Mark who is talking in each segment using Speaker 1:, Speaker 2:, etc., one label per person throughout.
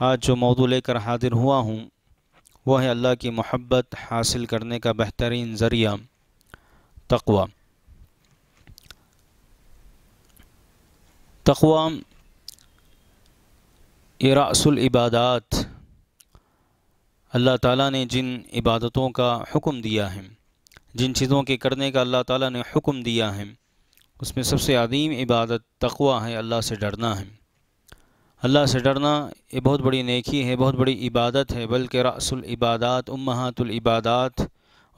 Speaker 1: आज जो मौजू लेकर हाजिर हुआ हूँ, वह है अल्लाह की मोहब्बत हासिल करने का बेहतरीन ज़रिया, तकवा। तकवा ये रसूल इबादत। अल्लाह ताला ने जिन इबादतों का हुक्म दिया है, जिन चीज़ों के करने का अल्लाह ताला ने हुक्म दिया है, उसमें सबसे अदीम इबादत तकवा है, अल्लाह से डरना है। अल्लाह से डरना ये बहुत बड़ी नेकी है, बहुत बड़ी इबादत है, बल्कि रसूल इबादत, उम्महातुल इबादत,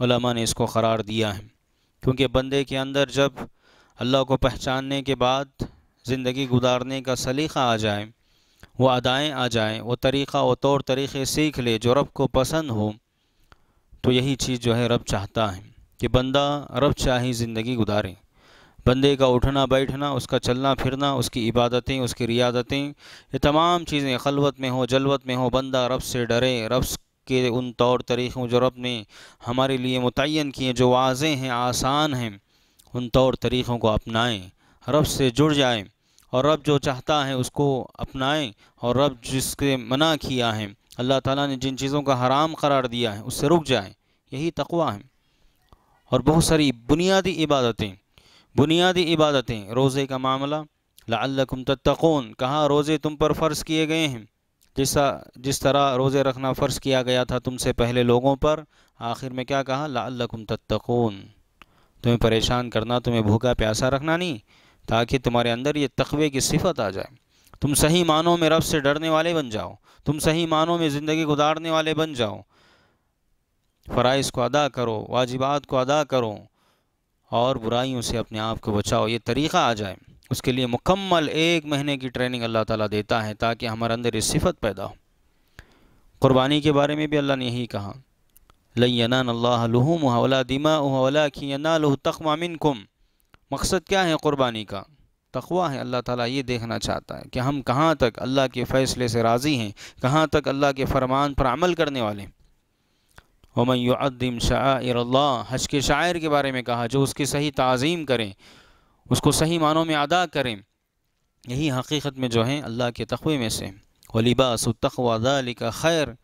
Speaker 1: उलमा ने इसको क़रार दिया है। क्योंकि बंदे के अंदर जब अल्लाह को पहचानने के बाद ज़िंदगी गुजारने का सलीक़ा आ जाए वो अदाएँ आ जाएँ, वो तरीक़ा, व तौर तरीक़े सीख ले जो रब को पसंद हो। तो यही चीज़ जो है रब चाहता है कि बंदा रब चाहे ज़िंदगी गुजारे। बंदे का उठना, बैठना, उसका चलना, फिरना, उसकी इबादतें, उसकी रियादतें, ये तमाम चीज़ें खलवत में हो, जलवत में हो, बंदा रब से डरे, रब के उन तौर तरीक़ों जो रब ने हमारे लिए मुतन किए, जो वाज हैं, आसान हैं, उन तौर तरीक़ों को अपनाएँ, रब से जुड़ जाएँ। और रब जो चाहता है उसको अपनाएँ और रब जिसके मना किया है, अल्लाह ताला ने जिन चीज़ों का हराम करार दिया है, उससे रुक जाएँ। यही तकवा है। और बहुत सारी बुनियादी इबादतें बुनियादी इबादतें, रोज़े का मामला, लअल्लकुम तत्तकून, कहाँ रोज़े तुम पर फ़र्ज़ किए गए हैं। जैसा, जिस तरह रोज़े रखना फ़र्ज़ किया गया था तुमसे पहले लोगों पर, आखिर में क्या कहा? लअल्लकुम तत्तकून। तुम्हें परेशान करना, तुम्हें भूखा प्यासा रखना नहीं। ताकि तुम्हारे अंदर ये तकवे की सिफत आ जाए। तुम सही मानों में रब से डरने वाले बन जाओ। तुम सही मानों में ज़िंदगी गुजारने वाले बन जाओ। फ़राइज़ को अदा करो, वाजिबात को अदा करो और बुराइयों से अपने आप को बचाओ। ये तरीक़ा आ जाए। उसके लिए मुकम्मल एक महीने की ट्रेनिंग अल्लाह ताला देता है ताकि हमारे अंदर ये सिफत पैदा हो। क़ुरबानी के बारे में भी अल्लाह ने यही कहा। लयना अल्लाहम वला दिमा वला की तकमा मिनकुम। मकसद क्या है क़ुरबानी का? तकवा है, अल्लाह ताला ये देखना चाहता है कि हम कहाँ तक अल्लाह के फ़ैसले से राज़ी हैं, कहाँ तक अल्लाह के फरमान पर अमल करने वाले शायर अल्लाह हज के शायर के बारे में कहा, जो उसकी सही ताज़ीम करें, उसको सही मानों में अदा करें, यही हकीकत में जो है अल्लाह के तकवे में से। व लिबास तकवा का खैर।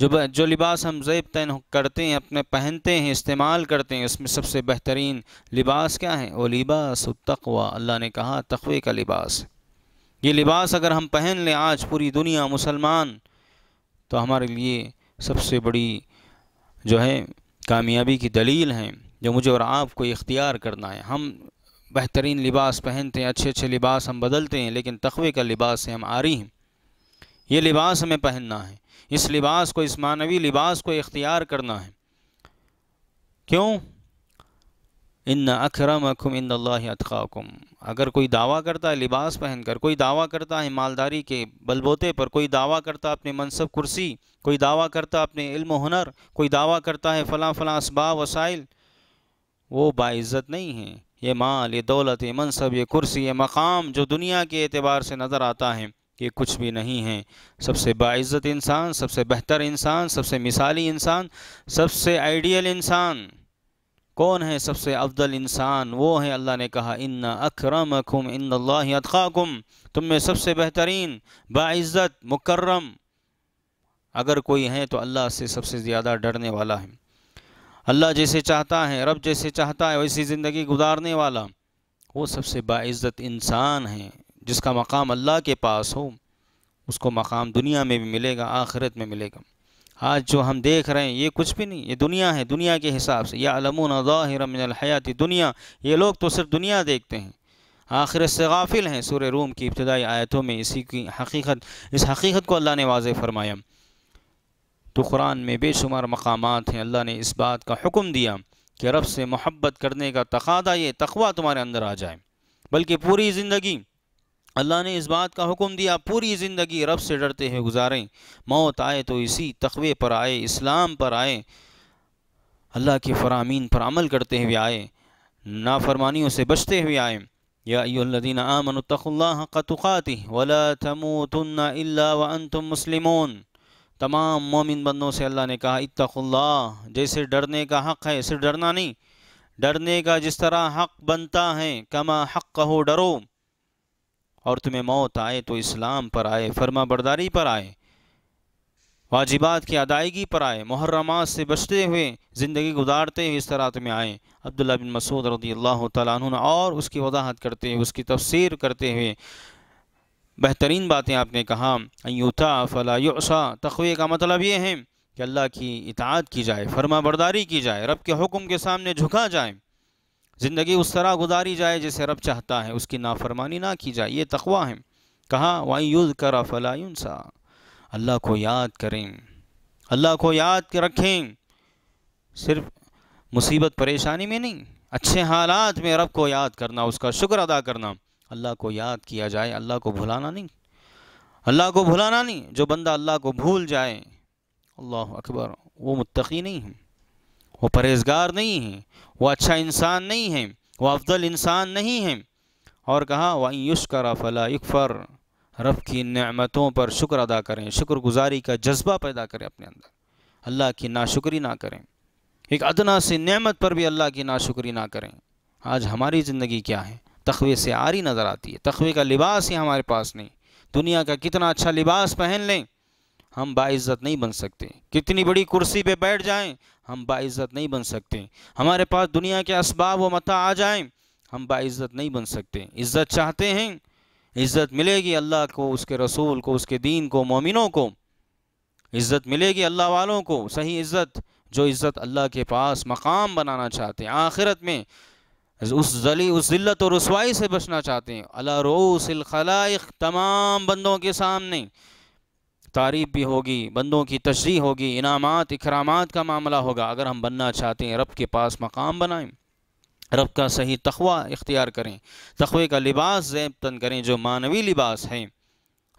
Speaker 1: जो जो लिबास हम ज़ैब तन करते हैं, अपने पहनते हैं, इस्तेमाल करते हैं, उसमें सबसे बेहतरीन लिबास क्या है? वो लिबास तकवा। अल्लाह ने कहा, तकवे का लिबास। ये लिबास अगर हम पहन लें आज पूरी दुनिया मुसलमान तो हमारे लिए सबसे बड़ी जो है, कामयाबी की दलील हैं, जो मुझे और आपको इख्तियार करना है। हम बेहतरीन लिबास पहनते हैं अच्छे अच्छे लिबास हम बदलते हैं, लेकिन तकवे का लिबास से हम आ रही हैं। ये लिबास हमें पहनना है। इस लिबास को, इस मानवी लिबास को इख्तियार करना है। क्यों? इन अकरमकुम इन अतकाकुम। अगर कोई दावा करता है लिबास पहनकर, कोई दावा करता है मालदारी के बलबोते पर, कोई दावा करता अपने मनसब कुर्सी, कोई दावा करता अपने इल्म हुनर, कोई दावा करता है फ़लाँ फ़लाँ इसबाब वसाइल, वो बाइज़्ज़त नहीं है। ये माल, ये दौलत, ये मनसब, ये कुर्सी, ये मकाम जो दुनिया के एतबार से नज़र आता है। ये कुछ भी नहीं है। सबसे बाइज़्ज़त इंसान, सबसे बेहतर इंसान, सबसे मिसाली इंसान, सबसे आइडियल इंसान कौन है? सबसे अफजल इंसान वो है, अल्लाह ने कहा इन अक्रमकुम इन अतकाकुम। तुम में सबसे बेहतरीन, बाइज़्ज़त, मुकर्रम। अगर कोई है तो अल्लाह से सबसे ज़्यादा डरने वाला है। अल्लाह जैसे चाहता है, रब जैसे चाहता है, वैसी ज़िंदगी गुजारने वाला। वो सबसे बाइज़्ज़त इंसान है। जिसका मकाम अल्लाह के पास हो, उसको मकाम दुनिया में भी मिलेगा, आखिरत में मिलेगा। आज जो हम देख रहे हैं, ये कुछ भी नहीं, ये दुनिया है, दुनिया के हिसाब से। या अलमून हयाती दुनिया, ये लोग तो सिर्फ़ दुनिया देखते हैं। आखिर से गाफिल हैं सूर्य रूम की इब्तदाई आयतों में, इसी की हकीकत, इस हकीकत को अल्लाह ने वाज फरमाया। तो कुरान में बेशुमार मकामात हैं, अल्लाह ने इस बात का हुक्म दिया कि रब से मोहब्बत करने का तकादा ये तकवा तुम्हारे अंदर आ जाए, बल्कि पूरी ज़िंदगी अल्लाह ने इस बात का हुक्म दिया, पूरी ज़िंदगी रब से डरते हुए गुजारें। मौत आए तो इसी तकवे पर आए, इस्लाम पर आए। अल्लाह के फ़रामीन पर अमल करते हुए आए, नाफरमानियों से बचते हुए आए। या अयुल्लदीन आमनुतक़ुल्लाह क़तुक़ाति वला तमूतुन्ना इल्ला व अंतुम मुस्लिमून। तमाम मोमिन बंदों से अल्लाह ने कहा इत्तक़ुल्ला जैसे डरने का हक़ है सिर्फ़ डरना नहीं। डरने का जिस तरह हक़ बनता है, कमा हक़ कहो डरो। और तुम्हें मौत आए तो इस्लाम पर आए, फर्मा बरदारी पर आए, वाजिबात की अदायगी पर आए, मुहर्रमात से बचते हुए, ज़िंदगी गुजारते हुए इस तरह तुम्हें आए। अब्दुल्ला बिन मसूद रदी अल्लाह तु और उसकी वजाहत करते हुए, उसकी तफसीर करते हुए बेहतरीन बातें आपने कहा। यूता फ़लासा तखवे का मतलब ये है कि अल्लाह की इतात की जाए, फर्मा बरदारी की जाए, रब के हुक्म के सामने झुका जाए। ज़िंदगी उस तरह गुजारी जाए जैसे रब चाहता है, उसकी नाफरमानी ना की जाए। ये तकवा है। कहा, वाई युद्ध करा फ़लायुनसा अल्लाह को याद करें। अल्लाह को याद रखें। सिर्फ़ मुसीबत परेशानी में नहीं, अच्छे हालात में रब को याद करना, उसका शुक्र अदा करना। अल्लाह को याद किया जाए, अल्लाह को भुलाना नहीं। अल्लाह को भुलाना नहीं, जो बंदा अल्लाह को भूल जाए। अल्लाह अकबर, वो मुत्तकी नहीं है। वो परहेजगार नहीं है, वो अच्छा इंसान नहीं है, वो अफजल इंसान नहीं है। और कहा वहीं युष्कर फ़ला इकफ़र रब की नमतों पर शुक्र अदा करें, शुक्रगुजारी का जज्बा पैदा करें अपने अंदर। अल्लाह की नाशुक्री ना करें। एक अदना से नेमत पर भी अल्लाह की नाशुक्री ना करें। आज हमारी ज़िंदगी क्या है? तखवे से आरी नज़र आती है। तखवे का लिबास ही हमारे पास नहीं। दुनिया का कितना अच्छा लिबास पहन लें। हम बाइज़्ज़त नहीं बन सकते। कितनी बड़ी कुर्सी पे बैठ जाएँ, हम बाइज़्ज़त नहीं बन सकते। हमारे पास दुनिया के इसबाब व मता आ जाएँ, हम बाइज़्ज़त नहीं बन सकते। इज़्ज़त चाहते हैं, इज़्ज़त मिलेगी अल्लाह को, उसके रसूल को, उसके दीन को, मोमिनों को। इज़्ज़त मिलेगी अल्लाह वालों को, सही इज़्ज़त, जो इज़्ज़त अल्लाह के पास मकाम बनाना चाहते हैं, आखिरत में उस जली, उस ज़िल्लत और रसवाई से बचना चाहते हैं। अल्लाह रोसिल खलाइक, तमाम बंदों के सामने। तारीफ़ भी होगी, बंदों की तशरी होगी, इनामात, इकरामात का मामला होगा। अगर हम बनना चाहते हैं, रब के पास मकाम बनाएँ, रब का सही तखवा इख्तियार करें, तखवे का लिबास जैब तन करें, जो मानवी लिबास हैं,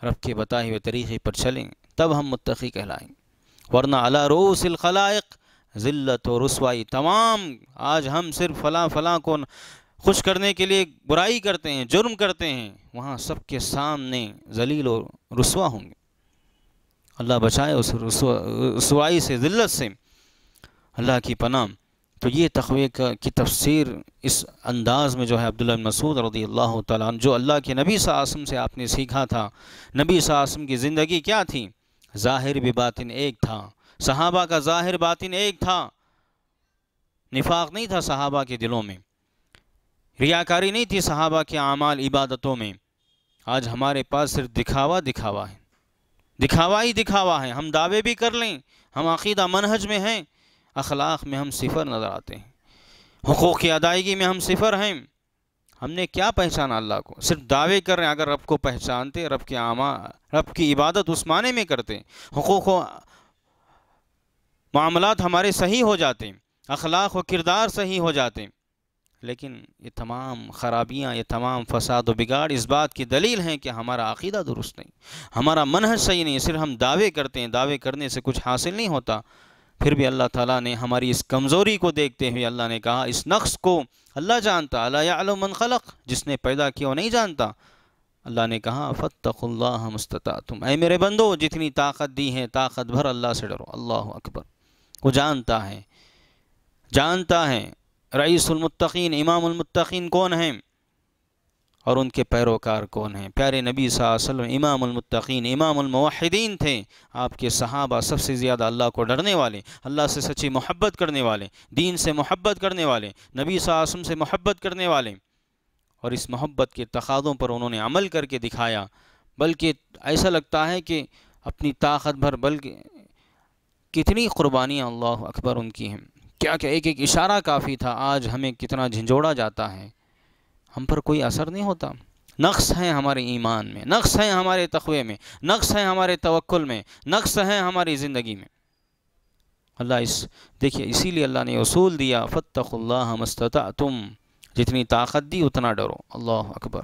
Speaker 1: रब के बताए हुए तरीक़े पर चलें, तब हम मुतक़ी कहलाएँ। वरना अला रोसिल खलाइक, ज़िल्लत और रसवाई तमाम, आज हम सिर्फ़ फ़लाँ फ़लाँ को खुश करने के लिए बुराई करते हैं, जुर्म करते हैं, वहाँ सबके सामने जलील और रसवा होंगे। अल्लाह बचाए उस रसवाई से ज़िल्लत से। अल्लाह की पनाम। तो ये तखवे की तफसीर इस अंदाज़ में जो है अब्दुल्ला मसूद रदी अल्लाह तआला जो अल्लाह के नबी सासम से आपने सीखा था। नबी सासम की ज़िंदगी क्या थी? ज़ाहिर भी बातिन एक था। सहाबा का ज़ाहिर बातिन एक था। निफाक नहीं था सहाबा के दिलों में। रियाकारी नहीं थी सहाबा के अमाल इबादतों में। आज हमारे पास सिर्फ़ दिखावा दिखावा है। दिखावा ही दिखावा है, हम दावे भी कर लें, हम अकीदा मनहज में हैं, अखलाक में हम सिफर नज़र आते हैं। हकूक़ की अदायगी में हम सिफर हैं। हमने क्या पहचाना अल्लाह को? सिर्फ़ दावे कर रहे हैं, अगर रब को पहचानते, रब के आमा, रब की इबादत उस माने में करते। हकूक़ मामलात हमारे सही हो जाते, अखलाक व किरदार सही हो जाते। लेकिन ये तमाम ख़राबियाँ, ये तमाम फसाद व बिगाड़ इस बात की दलील हैं कि हमारा अकीदा दुरुस्त नहीं। हमारा मनहज सही नहीं, सिर्फ़ हम दावे करते हैं, दावे करने से कुछ हासिल नहीं होता। फिर भी अल्लाह ताला ने हमारी इस कमज़ोरी को देखते हुए अल्लाह ने कहा, इस नक्श को अल्लाह जानता अल्लाह मन खलक, जिसने पैदा किया वो नहीं जानता। अल्लाह ने कहा फ़तल्ला मुस्तता तुम ऐ मेरे बंदो, जितनी ताकत दी है, ताकत भर अल्लाह से डरो। अल्लाह अकबर। वो जानता है जानता है रईसुलमतकीन इमामुलमतकीन कौन हैं? और उनके पैरोकार कौन हैं? प्यारे नबी वसल्लम इमामुलमतकीन इमामुलमवहिदीन थे। आपके सहाबा सबसे ज़्यादा अल्लाह को डरने वाले, अल्लाह से सच्ची मोहब्बत करने वाले, दीन से मोहब्बत करने वाले, नबी वसल्लम से मोहब्बत करने वाले। और इस मोहब्बत के तकादों पर उन्होंने अमल करके दिखाया, बल्कि ऐसा लगता है कि अपनी ताकत भर, बल्कि कितनी क़ुरबानियाँ अल्लाह अकबर उनकी हैं। क्या क्या एक एक इशारा काफ़ी था, आज हमें कितना झंझोड़ा जाता है। हम पर कोई असर नहीं होता। नक्स हैं हमारे ईमान में नक्स हैं हमारे तखवे में नक्स हैं हमारे तवक्ल में नक्स हैं हमारी ज़िंदगी में। अल्लाह इस, देखिए, इसीलिए अल्लाह ने असूल दिया फ़त्तल्ला मस्तता तुम जितनी ताकत दी, उतना डरो। अल्लाह अकबर।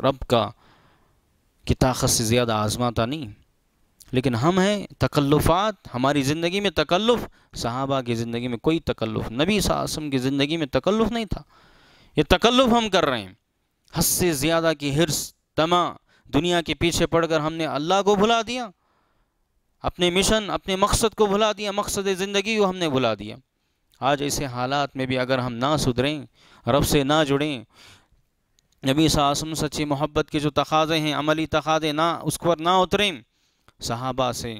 Speaker 1: रब का, कि ताकत से ज़्यादा आज़माता नहीं। लेकिन हम हैं तकल्लुफ़ात, हमारी ज़िंदगी में तकल्लुफ़, सहाबा की ज़िंदगी में कोई तकल्लुफ़, नबी सासम की ज़िंदगी में तकल्लुफ़ नहीं था। ये तकल्लुफ़ हम कर रहे हैं। हद से ज़्यादा की हिरस तमा दुनिया के पीछे पड़कर हमने अल्लाह को भुला दिया। अपने मिशन, अपने मकसद को भुला दिया, मकसद ज़िंदगी को हमने भुला दिया। आज ऐसे हालात में भी अगर हम ना सुधरें, रब से ना जुड़ें, नबी सासम सच्ची मोहब्बत के जो तकाज़े हैं, अमली तकाज़े ना उस पर ना उतरें सहाबा से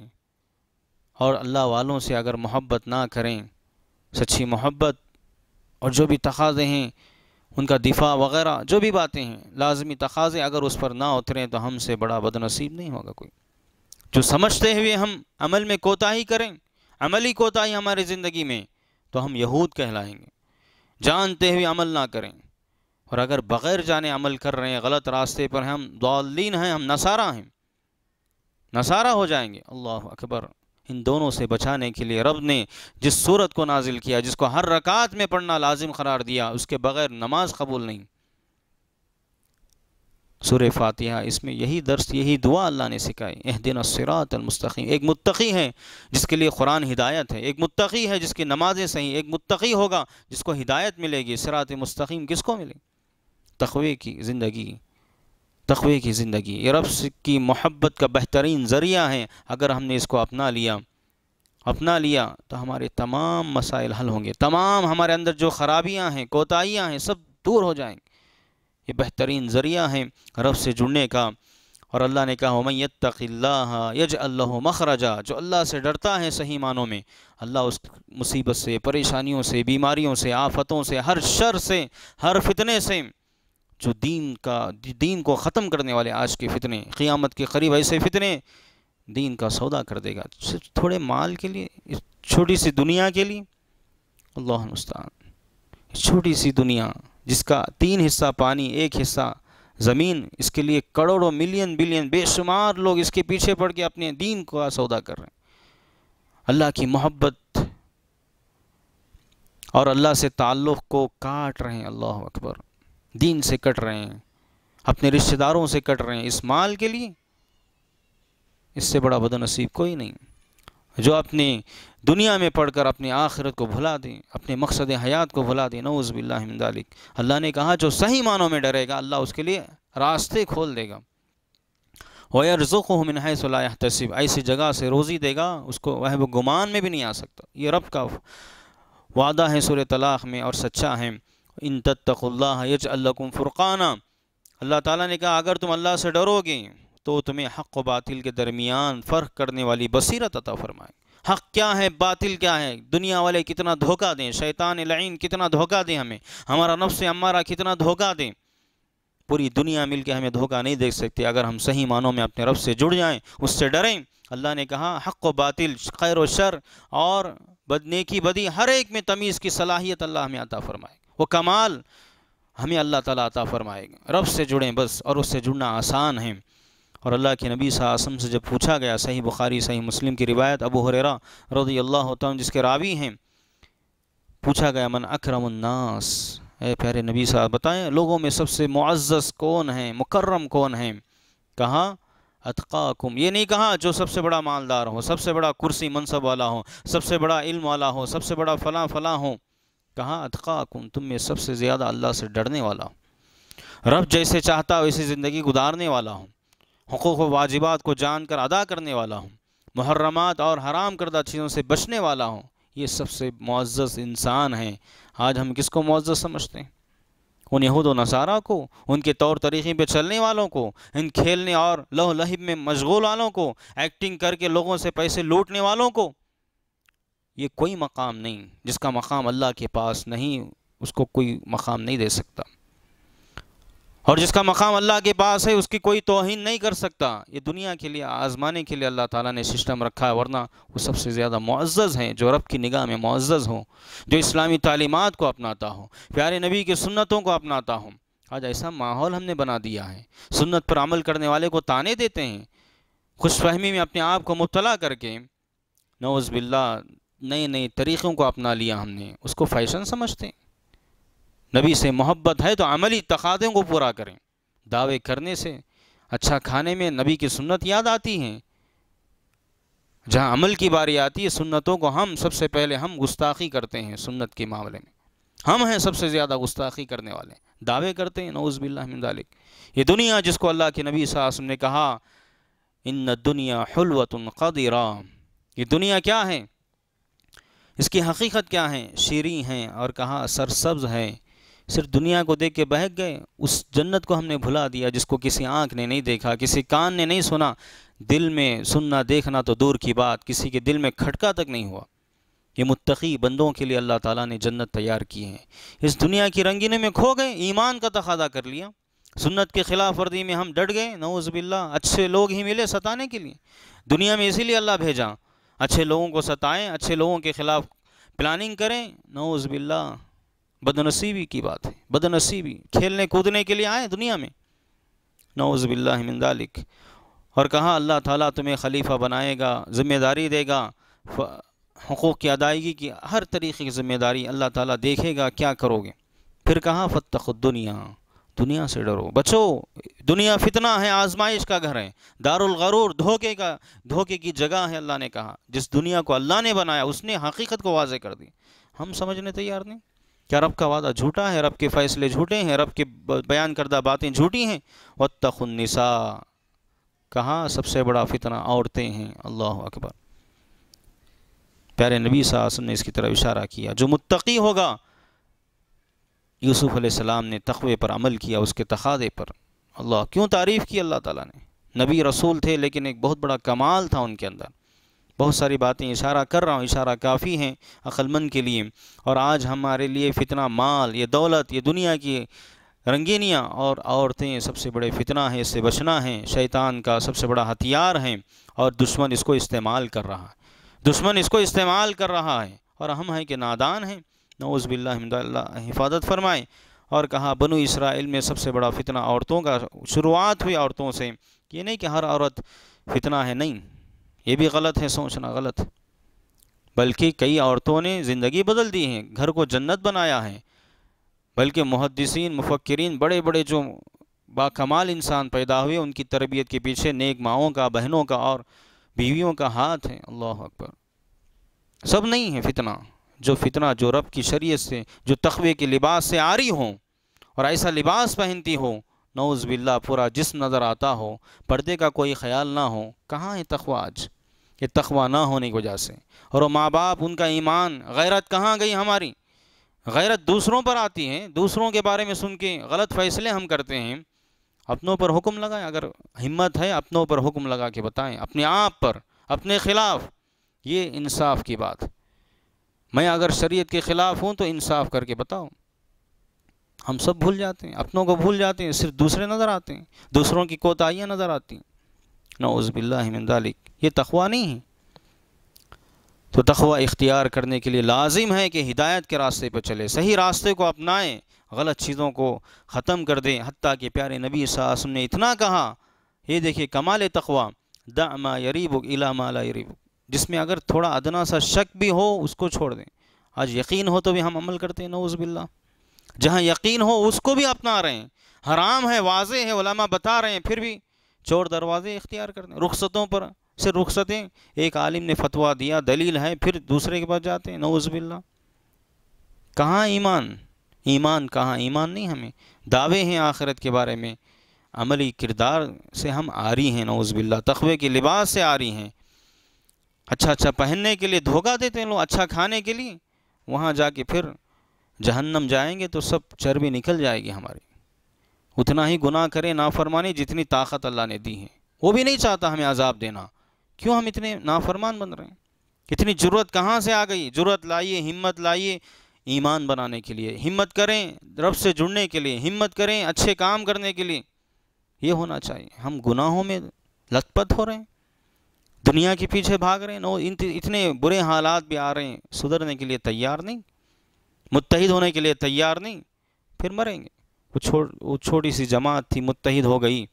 Speaker 1: और अल्लाह वालों से अगर मोहब्बत ना करें, सच्ची मोहब्बत और जो भी तकाज़े हैं, उनका दिफा वगैरह, जो भी बातें हैं, लाजमी तकाज़े अगर उस पर ना उतरें तो हमसे बड़ा बदनसीब नहीं होगा कोई। जो समझते हुए हम अमल में कोताही करें, अमली कोताही हमारी ज़िंदगी में तो हम यहूद कहलाएँगे। जानते हुए अमल ना करें और अगर बग़ैर जाने अमल कर रहे हैं, गलत रास्ते पर हम दौलीन हैं, हम नसारा हैं नसारा हो जाएँगे। अल्लाह अकबर। इन दोनों से बचाने के लिए रब ने जिस सूरत को नाजिल किया, जिसको हर रकात में पढ़ना लाजिम करार दिया, उसके बगैर नमाज़ कबूल नहीं। सुर फातिहा, इसमें यही दर्स, यही दुआ अल्लाह ने सिखाई। एह दिन सिरातमस्तकीम एक मुत्तकी है, जिसके लिए कुरान हिदायत है। एक मुत्तकी है, जिसकी नमाजें सही एक मुत्तकी होगा, जिसको हिदायत मिलेगी। सिरात मुस्तकीम किसको मिले तखवे की ज़िंदगी। तखवे की ज़िंदगी। ये रब की मोहब्बत का बेहतरीन ज़रिया है। अगर हमने इसको अपना लिया अपना लिया तो हमारे तमाम मसाइल हल होंगे। तमाम हमारे अंदर जो ख़राबियाँ हैं, कोताहियाँ हैं, सब दूर हो जाएँगे। ये बेहतरीन ज़रिया है रब से जुड़ने का। और अल्लाह ने कहा मैत मैतल्ला यज अल्लाह मखरजा जो अल्लाह से डरता है सही मानों में। अल्लाह उस मुसीबत से, परेशानियों से, बीमारियों से, आफतों से, हर शर से, हर फितने से जो दीन का, दीन को ख़त्म करने वाले आज के फितने, क़ियामत के करीब ऐसे फितने, दीन का सौदा कर देगा। सिर्फ़ थोड़े माल के लिए, इस छोटी सी दुनिया के लिए। अल्लाह मुस्तान। छोटी सी दुनिया, जिसका तीन हिस्सा पानी, एक हिस्सा ज़मीन, इसके लिए करोड़ों मिलियन बिलियन बेशुमार लोग इसके पीछे पड़ के अपने दीन का सौदा कर रहे हैं। अल्लाह की मोहब्बत और अल्लाह से ताल्लुक़ को काट रहे हैं। अल्लाह अकबर। दीन से कट रहे हैं, अपने रिश्तेदारों से कट रहे हैं, इस माल के लिए। इससे बड़ा बदनसीब कोई नहीं। जो अपने दुनिया में पढ़कर अपनी आखिरत को भुला दें, अपने मकसद हयात को भुला दें नौज़ बिल्लामिक अल्लाह ने कहा, जो सही मानों में डरेगा, अल्लाह उसके लिए रास्ते खोल देगा। वयरज़ुमिन तसीब ऐसी जगह से रोज़ी देगा, उसको वह गुमान में भी नहीं आ सकता। ये रब का वादा है सुर तलाक़ में, और सच्चा है। इन तत्तल्ला यज अल्लाकुम फ़ुरक़ाना। अल्लाह ताला ने कहा, अगर तुम अल्लाह से डरोगे तो तुम्हें हक़ व बातिल के दरमियान फ़र्क करने वाली बसीरत अता फ़रमाए। हक़ क्या है, बातिल क्या है? दुनिया वाले कितना धोखा दें, शैतान लईन कितना धोखा दें हमें? हमारा नफ्स हमारा कितना धोखा दें? पूरी दुनिया मिल के हमें धोखा नहीं देख सकती, अगर हम सही मानों में अपने रब से जुड़ जाएँ, उससे डरें। अल्लाह ने कहा, हक़ व बातिल, खैर व शर और बदनेकी बदी हर एक में तमीज़ की सलाहियत अल्लाह हमें अता फ़रमाए। वो कमाल हमें अल्लाह ताला अता फ़रमाएगा। रब से जुड़ें बस और उससे जुड़ना आसान है। और अल्लाह के नबी सासम से जब पूछा गया, सही बुखारी, सही मुस्लिम की रिवायत, अबू हुरेरा रदी अल्लाह होता जिसके रावी हैं, पूछा गया, मन अक्रमन्नास ए प्यारे नबी साहब, बताएँ, लोगों में सबसे मुआज़ कौन है, मुकर्रम कौन है? कहा? अतकाकुम। ये नहीं कहा जो सबसे बड़ा मालदार हो, सबसे बड़ा कुर्सी मनसब वाला हो, सबसे बड़ा इल्म वाला हो, सबसे बड़ा फ़लाँ फ़लाँ हो। कहा अतकाकुम तुम में सबसे ज़्यादा अल्लाह से डरने वाला हो। रब जैसे चाहता वैसी ज़िंदगी गुजारने वाला हूँ। हकूक़ व वाजिबात को जान कर अदा करने वाला हूँ। मुहर्रमात और हराम करदा चीज़ों से बचने वाला हूँ। ये सबसे मुआज़ इंसान हैं। आज हम किसको मुआज़ समझते हैं? उन यहूद व नसारा को, उनके तौर तरीक़े पे चलने वालों को, इन खेलने और लह लहिब में मशगूल वालों को, एक्टिंग करके लोगों से पैसे लूटने वालों को। ये कोई मकाम नहीं, जिसका मकाम अल्लाह के पास नहीं, उसको कोई मकाम नहीं दे सकता। और जिसका मकाम अल्लाह के पास है, उसकी कोई तोहन नहीं कर सकता। ये दुनिया के लिए, आज़माने के लिए अल्लाह ताला ने सिस्टम रखा है, वरना वो सबसे ज़्यादा मुआज़ हैं, जो रब की निगाह में मुआज़ हो, जो इस्लामी तालीमत को अपनाता हो, प्यारे नबी की सुन्नतों को अपनाता हो। आज ऐसा माहौल हमने बना दिया है। सुन्नत पर अमल करने वाले को ताने देते हैं खुश फहमी में अपने आप को मुबतला करके। नवज़ बिल्ला नए नए तरीक़ों को अपना लिया हमने, उसको फ़ैशन समझते हैं। नबी से मोहब्बत है तो अमली तकादों को पूरा करें। दावे करने से अच्छा खाने में नबी की सुन्नत याद आती हैं। जहाँ अमल की बारी आती है, सुन्नतों को हम सबसे पहले हम गुस्ताखी करते हैं सुन्नत के मामले में। हम हैं सबसे ज़्यादा गुस्ताखी करने वाले। दावे करते हैं नौज़बिल्लिक ये दुनिया जिसको अल्लाह के नबी साहब ने कहा इन दुनिया हलवतन कदरा। ये दुनिया क्या है? इसकी हकीकत क्या है? शीरी हैं और कहा सरसब्ज है। सिर्फ़ दुनिया को देख के बहक गए। उस जन्नत को हमने भुला दिया जिसको किसी आँख ने नहीं देखा, किसी कान ने नहीं सुना। दिल में सुनना देखना तो दूर की बात। किसी के दिल में खटका तक नहीं हुआ। ये मुत्तकी बंदों के लिए अल्लाह ताला ने जन्नत तैयार की है। इस दुनिया की रंगीने में खो गए, ईमान का तकादा कर लिया। सुन्नत के ख़िलाफ़ वर्दी में हम डट गए नौज़बिल्ला अच्छे लोग ही मिले सताने के लिए। दुनिया में इसीलिए अल्लाह भेजा। अच्छे लोगों को सताएँ, अच्छे लोगों के ख़िलाफ़ प्लानिंग करें। नौज़बिल्ला बदनसीबी की बात है, बदनसीबी। खेलने कूदने के लिए आए दुनिया में। नौज़बिल्लिक और कहा, अल्लाह ताला तुम्हें खलीफा बनाएगा, ज़िम्मेदारी देगा हकूक़ की अदायगी की, हर तरीक़े की ज़िम्मेदारी अल्लाह ताला देखेगा, क्या करोगे? फिर कहा फ़तख दुनिया। दुनिया से डरो। बचो, दुनिया फितना है, आजमाइश का घर है। दारुल गरूर, धोखे का, धोखे की जगह है, अल्लाह ने कहा। जिस दुनिया को अल्लाह ने बनाया, उसने हकीकत को वाजे कर दी। हम समझने तैयार नहीं? क्या रब का वादा झूठा है? रब के फ़ैसले झूठे हैं? रब के बयान करदा बातें झूठी हैं? वत्तखुन्निसा। कहा सबसे बड़ा फितना? औरतें हैं। अल्लाह अकबर। प्यारे नबी साहब ने इसकी तरफ़ इशारा किया। जो मुत्तकी होगा यूसुफ़ सलाम ने तकवे पर अमल किया उसके तखादे पर। अल्लाह, क्यों तारीफ़ की अल्लाह ताला ने? नबी रसूल थे, लेकिन एक बहुत बड़ा कमाल था उनके अंदर। बहुत सारी बातें इशारा कर रहा हूँ, इशारा काफ़ी हैं अक्लमंद के लिए। और आज हमारे लिए फ़ितना माल, ये दौलत, ये दुनिया की रंगीनियाँ और औरतें सबसे बड़े फितना हैं, इससे बचना है। शैतान का सबसे बड़ा हथियार हैं और दुश्मन इसको इस्तेमाल कर रहा है। दुश्मन इसको इस्तेमाल कर रहा है और हम हैं कि नादान हैं। नौज़बिल्ला हिफाजत फरमाएँ। और कहा, बनु इसराइल में सबसे बड़ा फितना औरतों का, शुरुआत हुई औरतों से। ये नहीं कि हर औरत फितना है, नहीं। ये भी गलत है, सोचना गलत। बल्कि कई औरतों ने ज़िंदगी बदल दी है, घर को जन्नत बनाया है। बल्कि मुहदसिन मुफक्रिन बड़े बड़े जो बाकमाल इंसान पैदा हुए, उनकी तरबियत के पीछे नेक माओं का, बहनों का और बीवियों का हाथ है। अल्लाह अकबर। सब नहीं है फितना। जो फितना, जो रब की शरीयत से, जो तखवे के लिबास से आ रही हो और ऐसा लिबास पहनती हो नौज़ बिल्ला पूरा जिसम नज़र आता हो, पर्दे का कोई ख्याल ना हो, कहाँ है तखवा आज? ये तखवा ना होने की वजह से। और वो माँ बाप उनका ईमान, गैरत कहाँ गई हमारी? गैरत दूसरों पर आती है, दूसरों के बारे में सुन के गलत फ़ैसले हम करते हैं। अपनों पर हुक्म लगाएँ, अगर हिम्मत है, अपनों पर हुक्म लगा के बताएँ, अपने आप पर, अपने ख़िलाफ़। ये इंसाफ की बात। मैं अगर शरीयत के ख़िलाफ़ हूँ तो इंसाफ करके बताओ। हम सब भूल जाते हैं, अपनों को भूल जाते हैं, सिर्फ़ दूसरे नज़र आते हैं, दूसरों की कोताहियाँ नज़र आती हैं। नौज़बिल्लिक ये तखवा नहीं है। तो तखवा इख्तियार करने के लिए लाजिम है कि हिदायत के रास्ते पर चले, सही रास्ते को अपनाएँ, गलत चीज़ों को ख़त्म कर दें। हती कि प्यारे नबी सासम ने इतना कहा, ये देखिए कमाल तखवा दामा यरीबुक इला माला यरीबुक। जिसमें अगर थोड़ा अदना सा शक भी हो, उसको छोड़ दें। आज यकीन हो तो भी हम अमल करते हैं नौज़बिल्ला जहाँ यकीन हो, उसको भी अपना रहे हैं। हराम है वाजे है, उलमा बता रहे हैं, फिर भी चोर दरवाजे इख्तियार करते हैं रुखसतों पर से रुखसतें। एक आलिम ने फतवा दिया, दलील है, फिर दूसरे के पास जाते हैं नवज़बिल्ला कहाँ ईमान? ईमान कहाँ? ईमान नहीं हमें। दावे हैं आखिरत के बारे में। अमली किरदार से हम आ रही हैं नवज़बिल्ला तखवे के लिबास से आ रही हैं। अच्छा अच्छा पहनने के लिए धोखा देते हैं लोग अच्छा खाने के लिए। वहाँ जाके फिर जहन्नम जाएँगे तो सब चर्बी निकल जाएगी हमारी। उतना ही गुनाह करें, नाफरमानी जितनी ताकत अल्लाह ने दी है। वो भी नहीं चाहता हमें अजाब देना। क्यों हम इतने नाफरमान बन रहे हैं? इतनी ज़रूरत कहाँ से आ गई? ज़रूरत लाइए, हिम्मत लाइए ईमान बनाने के लिए। हिम्मत करें रब से जुड़ने के लिए। हिम्मत करें अच्छे काम करने के लिए। ये होना चाहिए। हम गुनाहों में लथपथ हो रहे हैं। दुनिया के पीछे भाग रहे हैं नो इतने बुरे हालात भी आ रहे हैं, सुधरने के लिए तैयार नहीं मुतहद होने के लिए तैयार नहीं, फिर मरेंगे। वो छोड़, वो छोटी सी जमात थी मुतहद हो गई।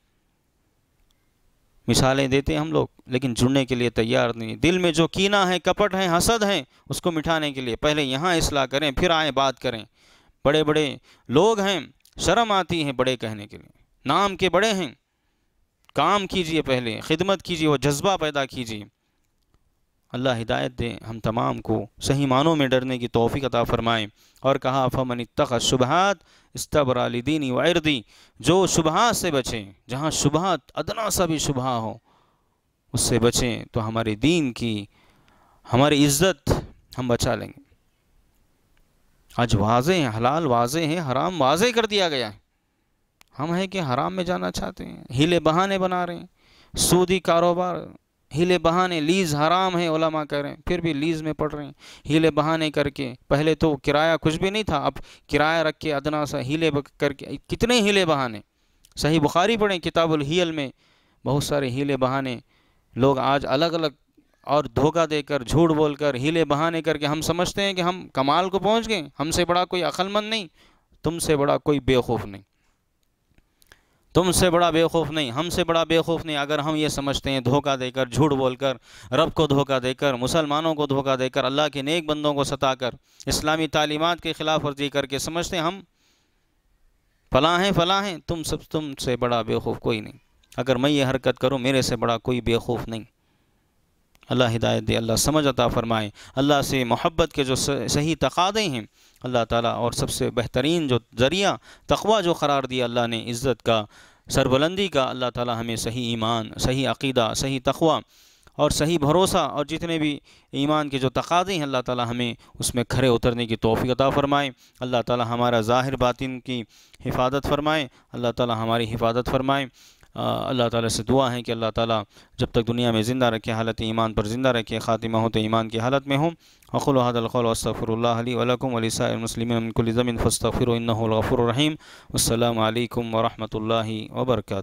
Speaker 1: मिसालें देते हैं हम लोग, लेकिन जुड़ने के लिए तैयार नहीं। दिल में जो कीना है, कपट है, हसद है, उसको मिठाने के लिए पहले यहाँ इसलाह करें, फिर आए बात करें। बड़े बड़े लोग हैं, शर्म आती है बड़े कहने के लिए। नाम के बड़े हैं काम कीजिए पहले, खिदमत कीजिए, वो जज्बा पैदा कीजिए। अल्लाह हिदायत दे, हम तमाम को सही मानों में डरने की तोफ़ी अता फ़रमाएँ। और कहा फ़मन तक शुबहत इस्तबरालीदीनी वायरदी जो शुबहत से बचें, जहाँ शुबहत अदना सा भी शुबह हो, उससे बचें तो हमारे दीन की, हमारी इज़्ज़त हम बचा लेंगे। आज वाजे हैं, हलाल वाजे हैं, हराम वाजे कर दिया गया है। हम हैं कि हराम में जाना चाहते हैं, हीले बहाने बना रहे हैं। सूदी कारोबार, हीले बहाने, लीज़ हराम है ओलामा कह रहे हैं, फिर भी लीज़ में पढ़ रहे हैं। हीले बहाने करके, पहले तो किराया कुछ भी नहीं था, अब किराया रख के अदना सा हीले करके, कितने हीले बहाने। सही बुखारी पढ़ें, किताबुल हील में बहुत सारे हीले बहाने। लोग आज अलग अलग और धोखा देकर, झूठ बोलकर हीले बहाने करके हम समझते हैं कि हम कमाल को पहुँच गए, हमसे बड़ा कोई अक्लमंद नहीं, तुमसे बड़ा कोई बेवकूफ़ नहीं। तुमसे बड़ा बेवकूफ़ नहीं, हमसे बड़ा बेवकूफ़ नहीं। अगर हम ये समझते हैं, धोखा देकर, झूठ बोलकर, रब को धोखा देकर, मुसलमानों को धोखा देकर, अल्लाह के नेक बंदों को सताकर, इस्लामी तालीमत के ख़िलाफ़ वर्जी करके समझते हैं हम, फ़लाँ हैं फ़लाँ हैं, तुम सब, तुमसे बड़ा बेवकूफ़ कोई नहीं। अगर मैं ये हरकत करूँ, मेरे से बड़ा कोई बेवकूफ़ नहीं। अल्लाह हिदायत दे, अल्लाह समझ अता फ़रमाए, अल्लाह से मोहब्बत के जो सही तकादे हैं, अल्लाह ताला और सबसे बेहतरीन जो ज़रिया, तकवा जो क़रार दिया अल्लाह ने, इज़्ज़त का सरबुलंदी का अल्लाह ताला हमें सही ईमान, सही अक़ीदा, सही तखवा और सही भरोसा और जितने भी ईमान के जो तकाजे हैं, अल्लाह ताला हमें उसमें खड़े उतरने की तोफ़ी अता फ़रमाए। अल्लाह ताला हमारा ज़ाहिर बातिन की हिफाजत फरमाएँ। अल्लाह ताला हमारी हिफाजत फ़रमाए। अल्लाह ताला से दुआ है कि अल्लाह ताला जब तक दुनिया में ज़िंदा रखे, हालत ईमान पर ज़िंदा रखे, ख़ातिमा हो तो ईमान की हालत में हो। अखुल हदलखलफ़रल्लाकुम वलीसामसलिमिन फ़स्तफ़िर रहीम। अल्लाम वरहमल वर्का